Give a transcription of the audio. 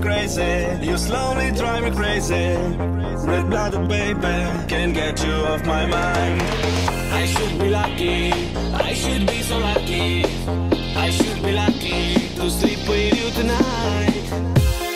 crazy. You slowly drive me crazy. Red blooded baby, can't get you off my mind. I should be lucky, I should be so lucky. I should be lucky to sleep with you tonight.